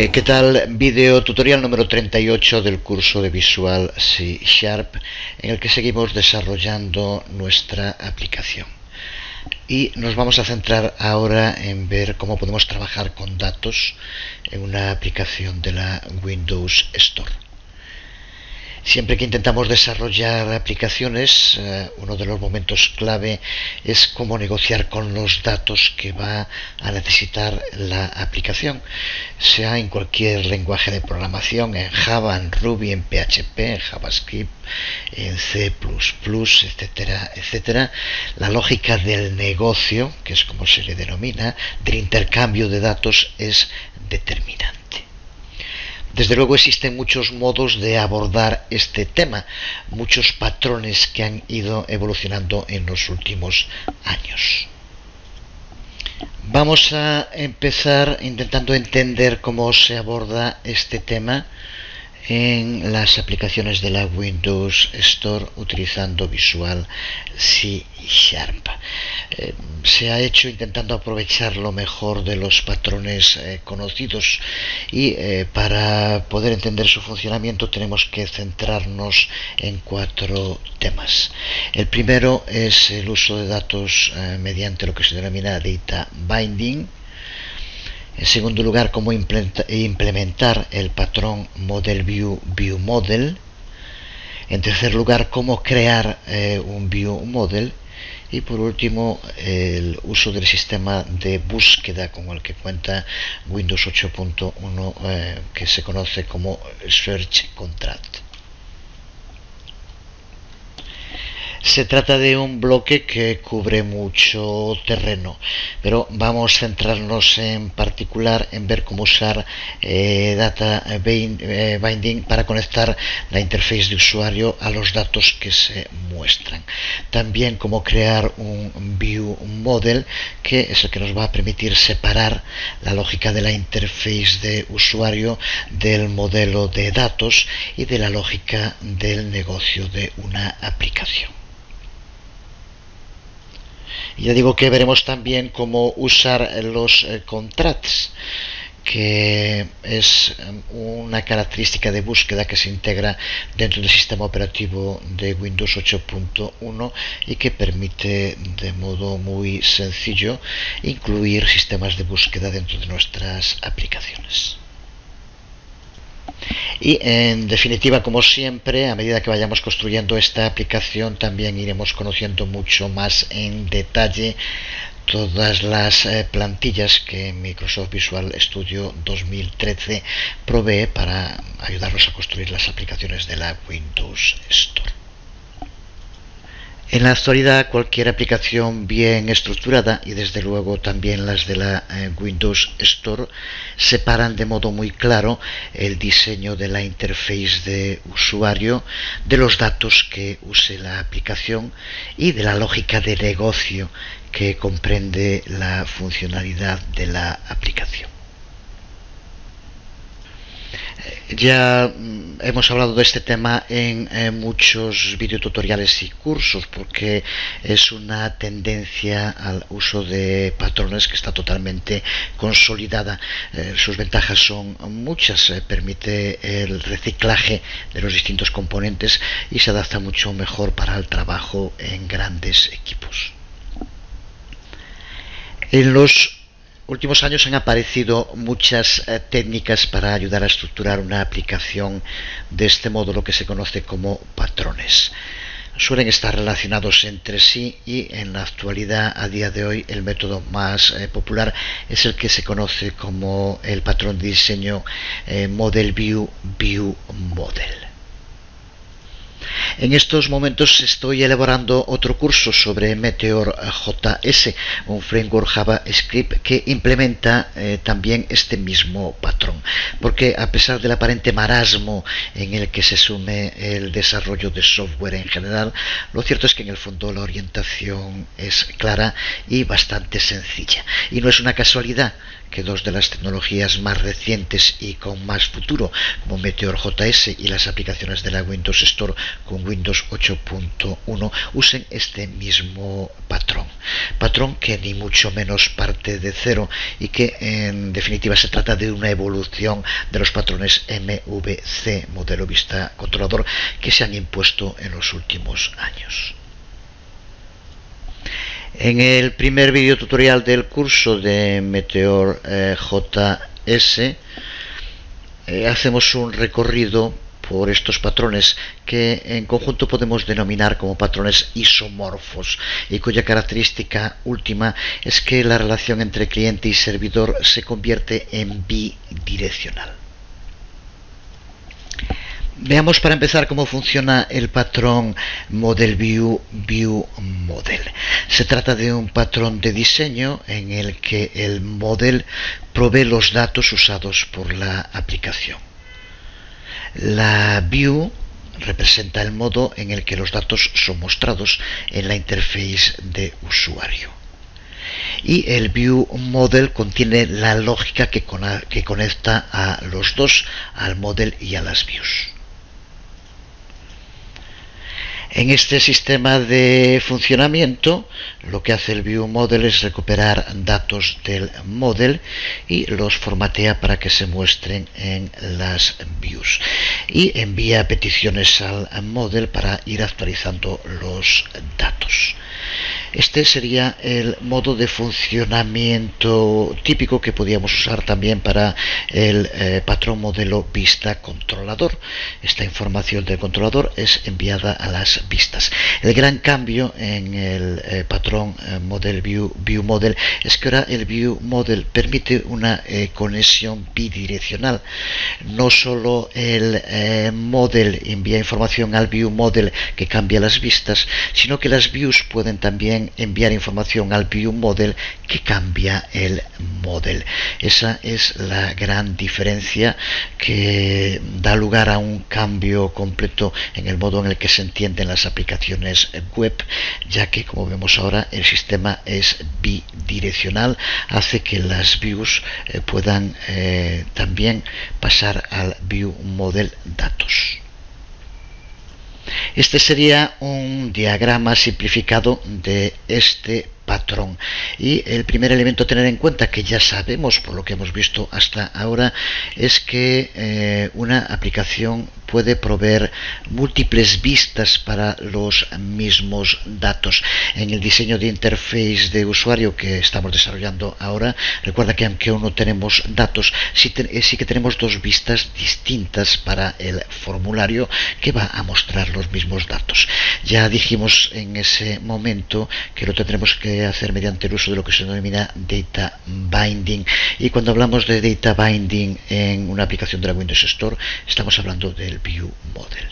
Eh, ¿Qué tal? Video tutorial número 38 del curso de Visual C Sharp en el que seguimos desarrollando nuestra aplicación. Y nos vamos a centrar ahora en ver cómo podemos trabajar con datos en una aplicación de la Windows Store. Siempre que intentamos desarrollar aplicaciones, eh, uno de los momentos clave es cómo negociar con los datos que va a necesitar la aplicación, sea en cualquier lenguaje de programación, en Java, en Ruby, en PHP, en JavaScript, en C++, etcétera, etcétera. La lógica del negocio, que es como se le denomina, del intercambio de datos es determinante. Desde luego existen muchos modos de abordar este tema, muchos patrones que han ido evolucionando en los últimos años. Vamos a empezar intentando entender cómo se aborda este tema en las aplicaciones de la Windows Store utilizando Visual C Sharp. Eh, se ha hecho intentando aprovechar lo mejor de los patrones eh, conocidos y eh, para poder entender su funcionamiento tenemos que centrarnos en cuatro temas. El primero es el uso de datos mediante lo que se denomina data binding en segundo lugar, cómo implementar el patrón Model View View Model. En tercer lugar, cómo crear eh, un View Model. Y por último, el uso del sistema de búsqueda con el que cuenta Windows 8.1 eh, que se conoce como Search Contract. Se trata de un bloque que cubre mucho terreno, pero vamos a centrarnos en particular en ver cómo usar eh, Data eh, Binding para conectar la interfaz de usuario a los datos que se muestran. También cómo crear un View Model, que es el que nos va a permitir separar la lógica de la interfaz de usuario del modelo de datos y de la lógica del negocio de una aplicación. Ya digo que veremos también cómo usar los eh, contracts que es em, una característica de búsqueda que se integra dentro del sistema operativo de Windows 8.1 y que permite de modo muy sencillo incluir sistemas de búsqueda dentro de nuestras aplicaciones. Y en definitiva, como siempre, a medida que vayamos construyendo esta aplicación, también iremos conociendo mucho más en detalle todas las eh, plantillas que Microsoft Visual Studio 2013 provee para ayudarnos a construir las aplicaciones de la Windows Store. En la actualidad cualquier aplicación bien estructurada y desde luego también las de la eh, Windows Store separan de modo muy claro el diseño de la interfaz de usuario de los datos que use la aplicación y de la lógica de negocio que comprende la funcionalidad de la aplicación. Ya mm, hemos hablado de este tema en, muchos videotutoriales y cursos porque es una tendencia al uso de patrones que está totalmente consolidada. Eh, sus ventajas son muchas, eh, permite el reciclaje de los distintos componentes y se adapta mucho mejor para el trabajo en grandes equipos. En los últimos años han aparecido muchas eh, técnicas para ayudar a estructurar una aplicación de este modo, lo que se conoce como patrones. Suelen estar relacionados entre sí y en la actualidad, a día de hoy, el método más eh, popular es el que se conoce como el patrón de diseño eh, Model View View Model. En estos momentos estoy elaborando otro curso sobre Meteor JS, un framework JavaScript que implementa eh, también este mismo patrón. Porque a pesar del aparente marasmo en el que se sume el desarrollo de software en general, lo cierto es que en el fondo la orientación es clara y bastante sencilla. Y no es una casualidad que dos de las tecnologías más recientes y con más futuro, como Meteor JS y las aplicaciones de la Windows Store con Windows 8.1 usen este mismo patrón. Patrón que ni mucho menos parte de cero y que en definitiva se trata de una evolución de los patrones MVC, modelo vista controlador, que se han impuesto en los últimos años. En el primer video tutorial del curso de Meteor eh, JS eh, hacemos un recorrido por estos patrones que en conjunto podemos denominar como patrones isomorfos y cuya característica última es que la relación entre cliente y servidor se convierte en bidireccional. Veamos para empezar cómo funciona el patrón Model View View Model. Se trata de un patrón de diseño en el que el model provee los datos usados por la aplicación. La View representa el modo en el que los datos son mostrados en la interface de usuario. Y el View Model contiene la lógica que, conecta a los dos, al model y a las views. En este sistema de funcionamiento, lo que hace el View Model es recuperar datos del model y los formatea para que se muestren en las views. Y envía peticiones al model para ir actualizando los datos. Este sería el modo de funcionamiento típico que podíamos usar también para el eh, patrón modelo vista controlador. Esta información del controlador es enviada a las vistas. El gran cambio en el eh, patrón eh, model view, view model es que ahora el view model permite una conexión bidireccional. No solo el model envía información al view model que cambia las vistas, sino que las views pueden también enviar información al view model que cambia el model. Esa es la gran diferencia que da lugar a un cambio completo en el modo en el que se entienden las aplicaciones web, ya que como vemos ahora el sistema es bidireccional, hace que las views eh, puedan eh, también pasar al view model datos. Este sería un diagrama simplificado de este Y el primer elemento a tener en cuenta, que ya sabemos por lo que hemos visto hasta ahora, es que eh, una aplicación puede proveer múltiples vistas para los mismos datos. En el diseño de interface de usuario que estamos desarrollando ahora, recuerda que aunque uno tenemos datos, sí, eh, sí que tenemos dos vistas distintas para el formulario que va a mostrar los mismos datos. Ya dijimos en ese momento que lo tendremos que hacer mediante el uso de lo que se denomina data binding. Y cuando hablamos de data binding en una aplicación de la Windows Store, estamos hablando del view model.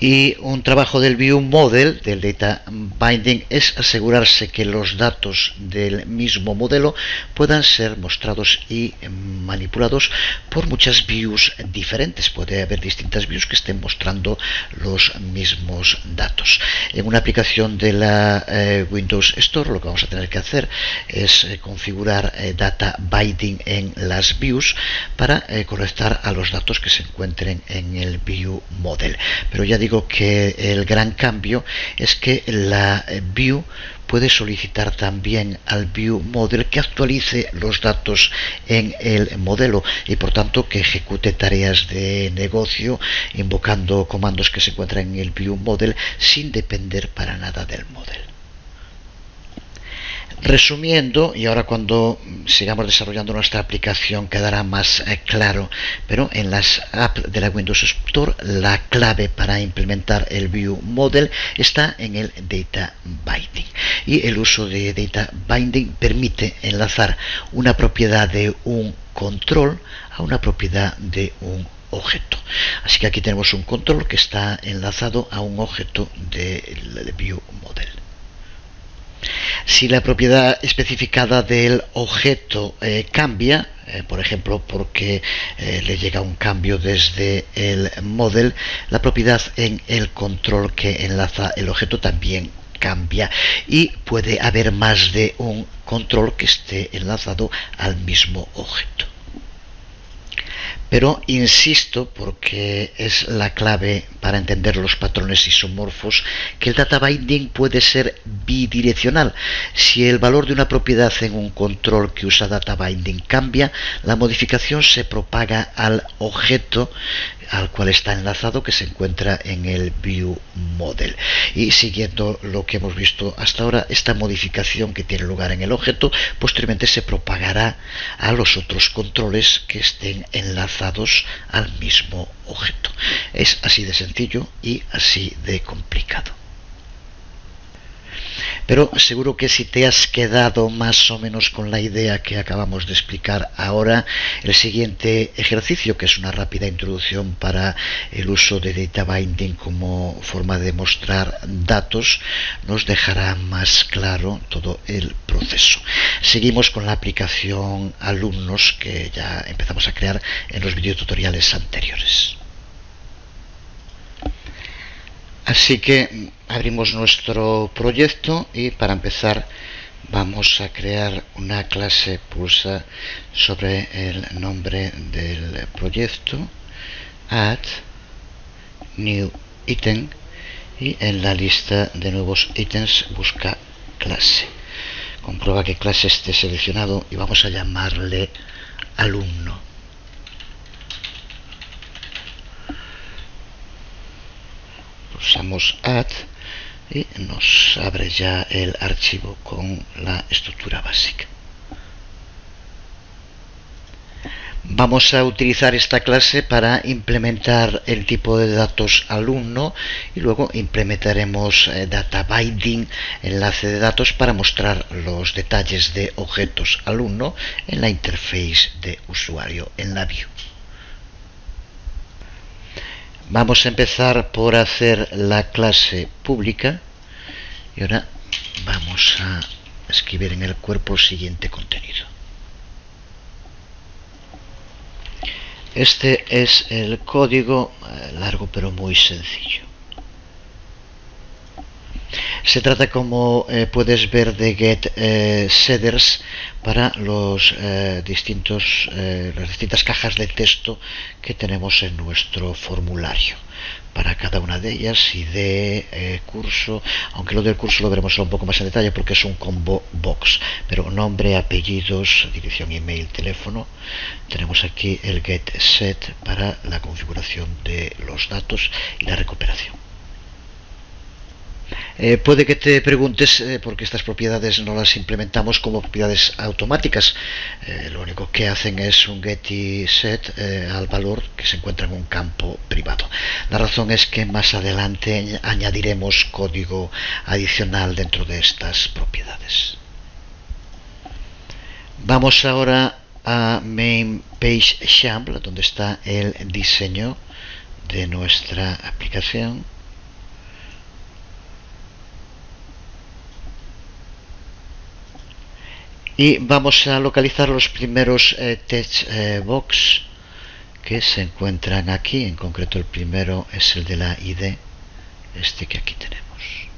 Y un trabajo del View Model, del Data Binding, es asegurarse que los datos del mismo modelo puedan ser mostrados y manipulados por muchas views diferentes. Puede haber distintas views que estén mostrando los mismos datos. En una aplicación de la eh, Windows Store lo que vamos a tener que hacer es eh, configurar eh, Data Binding en las views para conectar a los datos que se encuentren en el View Model. Pero ya digo que el gran cambio es que la view puede solicitar también al view model que actualice los datos en el modelo y por tanto que ejecute tareas de negocio invocando comandos que se encuentran en el view model sin depender para nada del modelo. Resumiendo, y ahora cuando sigamos desarrollando nuestra aplicación quedará más eh, claro, pero en las apps de la Windows Store la clave para implementar el View Model está en el Data Binding. Y el uso de Data Binding permite enlazar una propiedad de un control a una propiedad de un objeto. Así que aquí tenemos un control que está enlazado a un objeto del View Model. Si la propiedad especificada del objeto eh, cambia, eh, por ejemplo porque eh, le llega un cambio desde el model, la propiedad en el control que enlaza el objeto también cambia y puede haber más de un control que esté enlazado al mismo objeto. Pero insisto porque es la clave para entender los patrones isomorfos que el data binding puede ser bidireccional. Si el valor de una propiedad en un control que usa data binding cambia, la modificación se propaga al objeto al cual está enlazado que se encuentra en el view model. Y siguiendo lo que hemos visto hasta ahora esta modificación que tiene lugar en el objeto posteriormente se propagará a los otros controles que estén enlazados al mismo objeto. Es así de sencillo y así de complicado pero seguro que si te has quedado más o menos con la idea que acabamos de explicar ahora, el siguiente ejercicio, que es una rápida introducción para el uso de data binding como forma de mostrar datos, nos dejará más claro todo el proceso. Seguimos con la aplicación alumnos que ya empezamos a crear en los videotutoriales anteriores. Así que abrimos nuestro proyecto y para empezar vamos a crear una clase pulsa sobre el nombre del proyecto add new item y en la lista de nuevos ítems busca clase. Comprueba que clase esté seleccionado y vamos a llamarle alumno pulsamos add y nos abre ya el archivo con la estructura básica. Vamos a utilizar esta clase para implementar el tipo de datos alumno y luego implementaremos eh, data binding, enlace de datos para mostrar los detalles de objetos alumno en la interface de usuario en la view. Vamos a empezar por hacer la clase pública y ahora vamos a escribir en el cuerpo el siguiente contenido. Este es el código eh, largo pero muy sencillo. Se trata, como eh, puedes ver, de get eh, para los eh, distintos, las distintas cajas de texto que tenemos en nuestro formulario para cada una de ellas y de curso, aunque lo del curso lo veremos un poco más en detalle porque es un combo box, pero nombre, apellidos, dirección, email, teléfono. Tenemos aquí el get set para la configuración de los datos y la recuperación. Eh, puede que te preguntes eh, por qué estas propiedades no las implementamos como propiedades automáticas. Eh, lo único que hacen es un get y set al valor que se encuentra en un campo privado. La razón es que más adelante añadiremos código adicional dentro de estas propiedades. Vamos ahora a main page donde está el diseño de nuestra aplicación. Y vamos a localizar los primeros eh, text eh, box que se encuentran aquí. En concreto el primero es el de la id este que aquí tenemos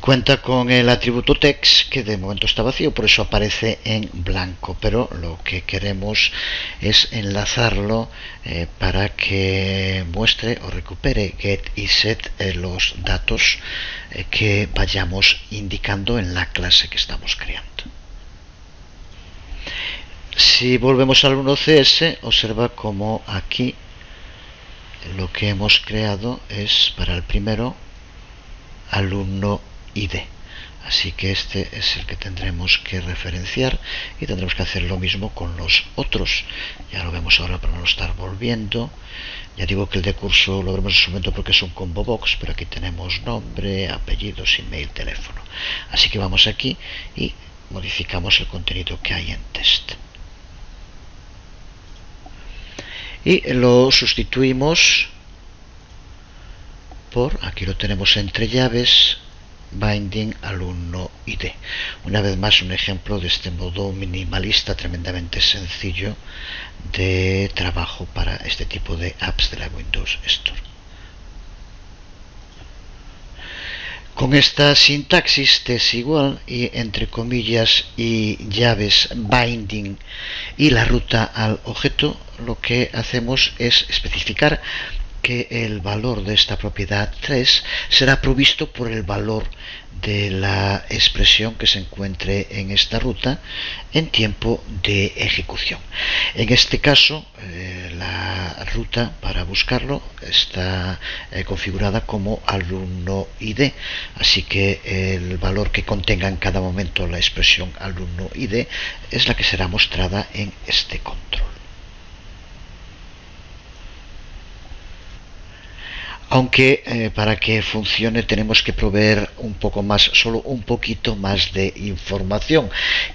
cuenta con el atributo text que de momento está vacío por eso aparece en blanco. Pero lo que queremos es enlazarlo eh, para que muestre o recupere get y set eh, los datos eh, que vayamos indicando en la clase que estamos creando. Si volvemos al 1cs observa como aquí lo que hemos creado es para el primero alumno id así que este es el que tendremos que referenciar y tendremos que hacer lo mismo con los otros. Ya lo vemos ahora para no estar volviendo. Ya digo que el de curso lo veremos en su momento porque es un combo box pero aquí tenemos nombre, apellidos, email, teléfono. Así que vamos aquí y modificamos el contenido que hay en test. Y lo sustituimos por aquí lo tenemos entre llaves binding alumno id. Una vez más un ejemplo de este modo minimalista tremendamente sencillo de trabajo para este tipo de apps de la Windows Store. Con esta sintaxis es igual y entre comillas y llaves binding y la ruta al objeto, lo que hacemos es especificar que el valor de esta propiedad 3 será provisto por el valor de la expresión que se encuentre en esta ruta en tiempo de ejecución. En este caso, eh, la ruta para buscarlo está eh, configurada como alumno ID, así que el valor que contenga en cada momento la expresión alumno ID es la que será mostrada en este control. Aunque eh, para que funcione tenemos que proveer un poco más, solo un poquito más de información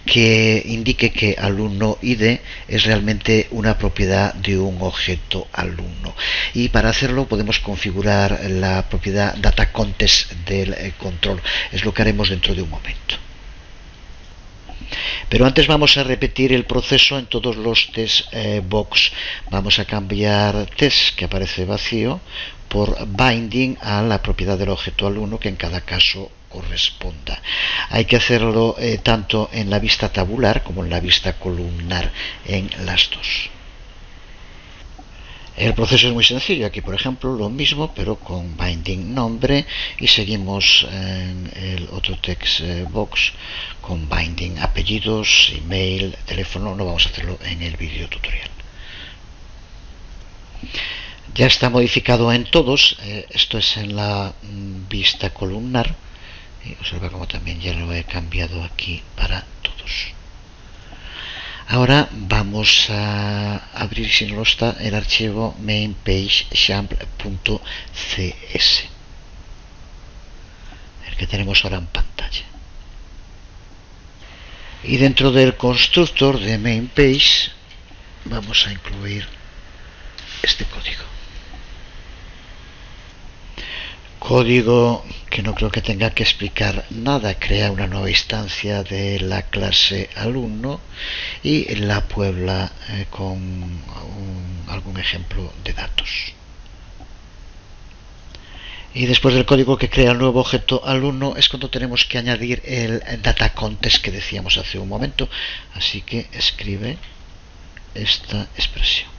que indique que alumno ID es realmente una propiedad de un objeto alumno. Y para hacerlo podemos configurar la propiedad data contest del eh, control. Es lo que haremos dentro de un momento. Pero antes vamos a repetir el proceso en todos los test eh, box. Vamos a cambiar test que aparece vacío por binding a la propiedad del objeto alumno que en cada caso corresponda. Hay que hacerlo eh, tanto en la vista tabular como en la vista columnar, en las dos. El proceso es muy sencillo. Aquí, por ejemplo, lo mismo, pero con binding nombre y seguimos en el otro text eh, box con binding apellidos, email, teléfono. No vamos a hacerlo en el vídeo tutorial ya está modificado en todos eh, esto es en la mm, vista columnar y observa como también ya lo he cambiado aquí para todos. Ahora vamos a abrir si no lo está el archivo mainPageShample.cs el que tenemos ahora en pantalla. Y dentro del constructor de mainPage vamos a incluir este código código que no creo que tenga que explicar nada, crea una nueva instancia de la clase alumno y la puebla eh, con algún ejemplo de datos. Y después del código que crea el nuevo objeto alumno es cuando tenemos que añadir el data contest que decíamos hace un momento. Así que escribe esta expresión.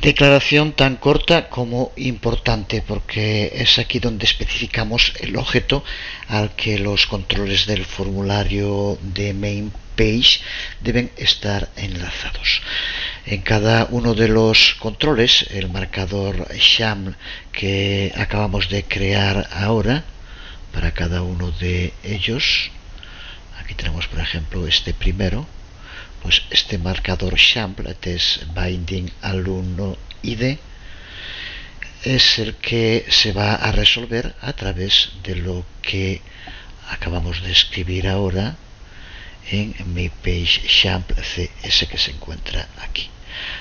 Declaración tan corta como importante porque es aquí donde especificamos el objeto al que los controles del formulario de main page deben estar enlazados. En cada uno de los controles, el marcador SHAM que acabamos de crear ahora, para cada uno de ellos, aquí tenemos por ejemplo este primero, pues este marcador sample es binding alumno id es el que se va a resolver a través de lo que acabamos de escribir ahora en mi page cs que se encuentra aquí.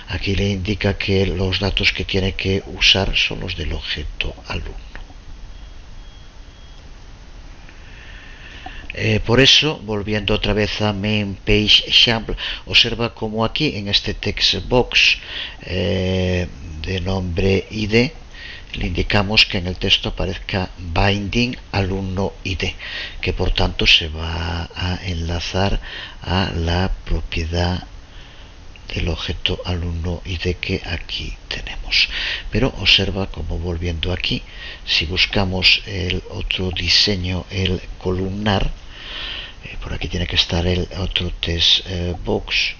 Aquí le indica que los datos que tiene que usar son los del objeto alumno Eh, por eso, volviendo otra vez a main page sample, observa como aquí en este text box eh, de nombre id le indicamos que en el texto aparezca binding alumno id que por tanto se va a enlazar a la propiedad del objeto alumno id que aquí tenemos. Pero observa como volviendo aquí si buscamos el otro diseño el columnar eh, por aquí tiene que estar el otro test eh, box.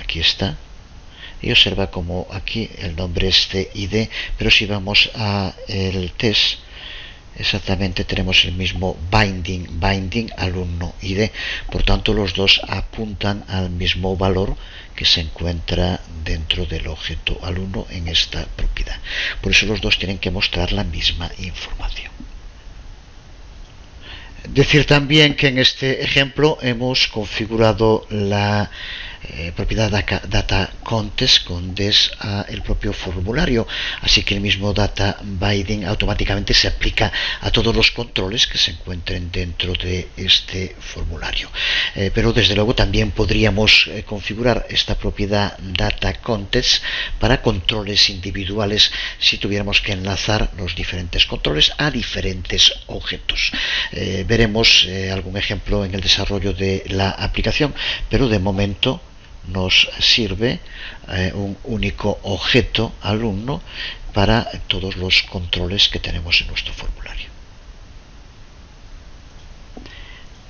Aquí está. Y observa como aquí el nombre es CID pero si vamos a el test exactamente tenemos el mismo binding binding alumno id por tanto los dos apuntan al mismo valor que se encuentra dentro del objeto alumno en esta propiedad. Por eso los dos tienen que mostrar la misma información Decir también que en este ejemplo hemos configurado la eh, propiedad data contest con des a el propio formulario. Así que el mismo data binding automáticamente se aplica a todos los controles que se encuentren dentro de este formulario. Eh, pero desde luego también podríamos eh, configurar esta propiedad data contest para controles individuales si tuviéramos que enlazar los diferentes controles a diferentes objetos. Veremos algún ejemplo en el desarrollo de la aplicación pero de momento nos sirve eh, un único objeto alumno para todos los controles que tenemos en nuestro formulario.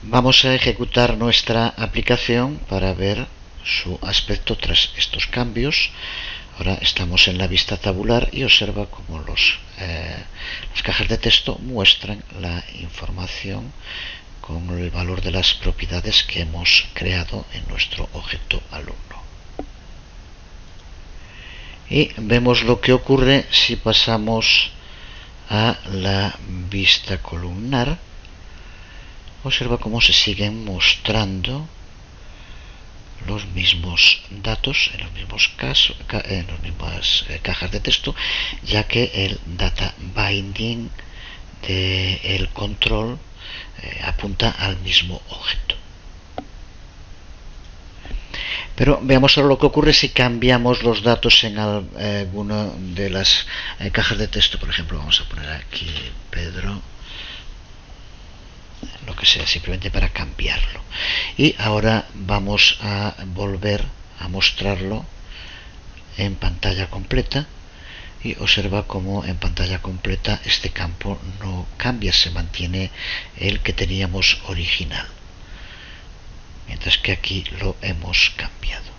Vamos a ejecutar nuestra aplicación para ver su aspecto tras estos cambios. Ahora estamos en la vista tabular y observa cómo los, eh, las cajas de texto muestran la información con el valor de las propiedades que hemos creado en nuestro objeto alumno. Y vemos lo que ocurre si pasamos a la vista columnar. Observa cómo se siguen mostrando los mismos datos en los mismos en las mismas eh, cajas de texto ya que el data binding del control eh, apunta al mismo objeto. Pero veamos ahora lo que ocurre si cambiamos los datos en alguna de las eh, cajas de texto. Por ejemplo, vamos a poner aquí Pedro, lo que sea, simplemente para cambiarlo. Y ahora vamos a volver a mostrarlo en pantalla completa y observa cómo en pantalla completa este campo no cambia, se mantiene el que teníamos original. Mientras que aquí lo hemos cambiado.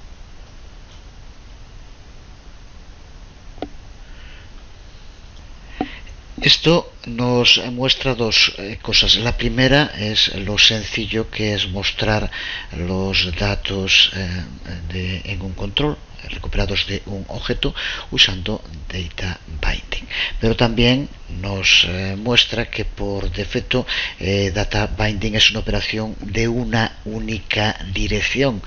Esto nos muestra dos eh, cosas. La primera es lo sencillo que es mostrar los datos eh, en un control recuperados de un objeto usando data binding. Pero también nos eh, muestra que por defecto eh, data binding es una operación de una única dirección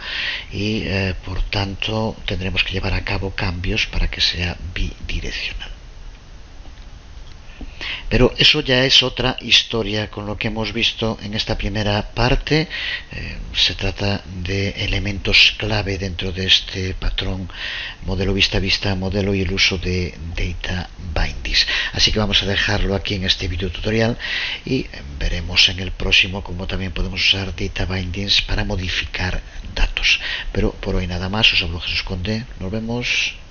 y eh, por tanto tendremos que llevar a cabo cambios para que sea bidireccional pero eso ya es otra historia con lo que hemos visto en esta primera parte. Eh, se trata de elementos clave dentro de este patrón modelo vista-vista, modelo y el uso de data bindings. Así que vamos a dejarlo aquí en este video tutorial y veremos en el próximo cómo también podemos usar data bindings para modificar datos. Pero por hoy nada más, os hablo Jesús Conde, nos vemos.